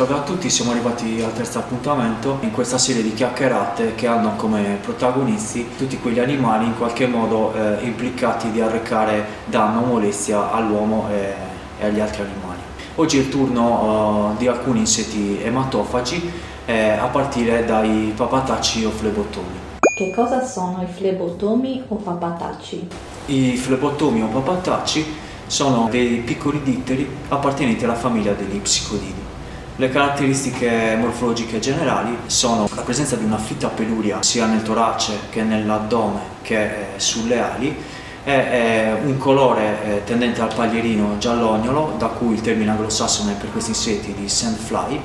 Salve a tutti, siamo arrivati al terzo appuntamento in questa serie di chiacchierate che hanno come protagonisti tutti quegli animali in qualche modo eh, implicati di arrecare danno o molestia all'uomo e, e, agli altri animali. Oggi è il turno uh, di alcuni insetti ematofagi eh, a partire dai papatacci o flebotomi. Che cosa sono i flebotomi o papatacci? I flebotomi o papatacci sono dei piccoli ditteri appartenenti alla famiglia degli psicodili. Le caratteristiche morfologiche generali sono la presenza di una fitta peluria sia nel torace che nell'addome che eh, sulle ali e un colore eh, tendente al paglierino giallognolo da cui il termine anglosassone per questi insetti di sandfly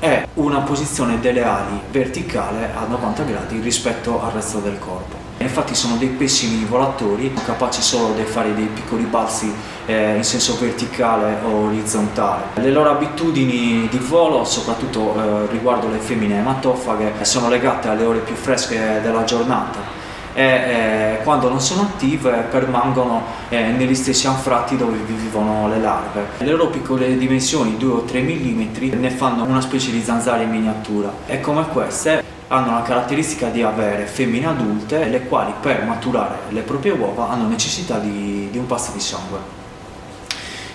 e una posizione delle ali verticale a 90 gradi rispetto al resto del corpo. Infatti sono dei pessimi volatori, capaci solo di fare dei piccoli balzi eh, in senso verticale o orizzontale. Le loro abitudini di volo, soprattutto eh, riguardo le femmine ematofaghe, sono legate alle ore più fresche della giornata e eh, quando non sono attive permangono eh, negli stessi anfratti dove vivono le larve. Le loro piccole dimensioni, 2 o 3 mm, ne fanno una specie di zanzare in miniatura e come queste hanno la caratteristica di avere femmine adulte le quali per maturare le proprie uova hanno necessità di, di un pasto di sangue.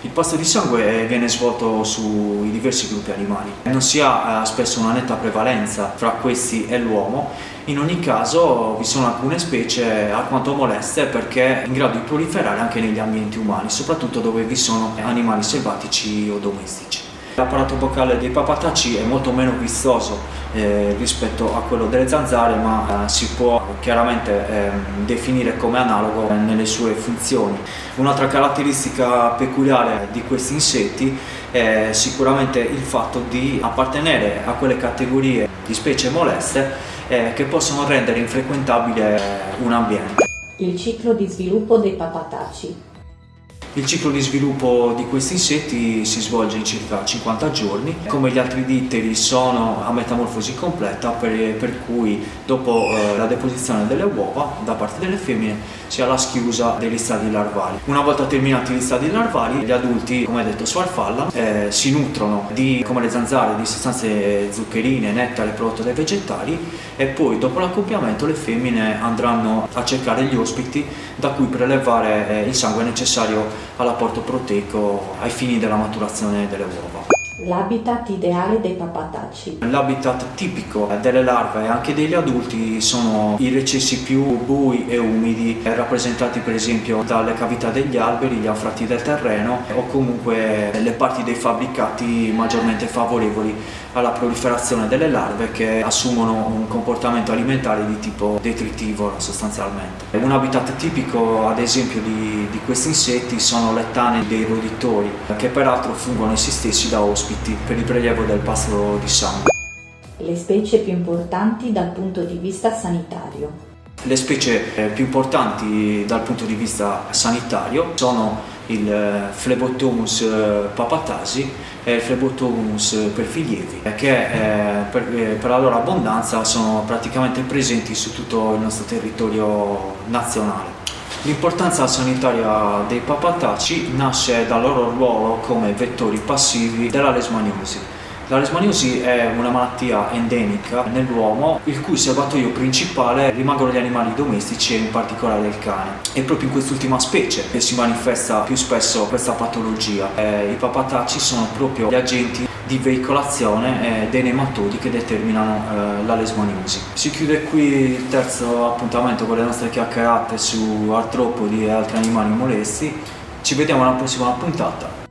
Il pasto di sangue viene svolto sui diversi gruppi animali, non si ha eh, spesso una netta prevalenza fra questi e l'uomo, in ogni caso vi sono alcune specie alquanto moleste perché in grado di proliferare anche negli ambienti umani, soprattutto dove vi sono animali selvatici o domestici. L'apparato boccale dei papatacci è molto meno vistoso eh, rispetto a quello delle zanzare ma eh, si può chiaramente eh, definire come analogo nelle sue funzioni. Un'altra caratteristica peculiare di questi insetti è sicuramente il fatto di appartenere a quelle categorie di specie moleste eh, che possono rendere infrequentabile un ambiente. Il ciclo di sviluppo dei papatacci il ciclo di sviluppo di questi insetti si svolge in circa 50 giorni, come gli altri ditteri sono a metamorfosi completa per, per cui dopo eh, la deposizione delle uova da parte delle femmine si ha la schiusa degli stadi larvali. Una volta terminati gli stadi larvali gli adulti come detto sfarfallano, eh, si nutrono di, come le zanzare di sostanze zuccherine, nettare prodotto dai vegetali e poi dopo l'accoppiamento le femmine andranno a cercare gli ospiti da cui prelevare eh, il sangue necessario all'apporto proteico ai fini della maturazione delle uova. L'habitat ideale dei papatacci. L'habitat tipico delle larve e anche degli adulti sono i recessi più bui e umidi, rappresentati per esempio dalle cavità degli alberi, gli anfratti del terreno o comunque le parti dei fabbricati maggiormente favorevoli alla proliferazione delle larve che assumono un comportamento alimentare di tipo detritivoro sostanzialmente. Un habitat tipico ad esempio di, di questi insetti sono le tane dei roditori che peraltro fungono essi stessi da ospiti ospiti per il prelievo del pasto di sangue. Le specie più importanti dal punto di vista sanitario. Le specie eh, più importanti dal punto di vista sanitario sono il eh, Phlebotomus eh, papatasi e il Phlebotomus perfilievi che per la loro abbondanza sono praticamente presenti su tutto il nostro territorio nazionale. L'importanza sanitaria dei papataci nasce dal loro ruolo come vettori passivi della lesmaniosi. La lesmaniosi è una malattia endemica nell'uomo il cui serbatoio principale rimangono gli animali domestici e in particolare il cane. È proprio in quest'ultima specie che si manifesta più spesso questa patologia. Eh, I papataci sono proprio gli agenti di veicolazione eh, dei nematodi che determinano eh, la lesmaniosi. Si chiude qui il terzo appuntamento con le nostre chiacchierate su artropodi e altri animali molesti. Ci vediamo alla prossima puntata.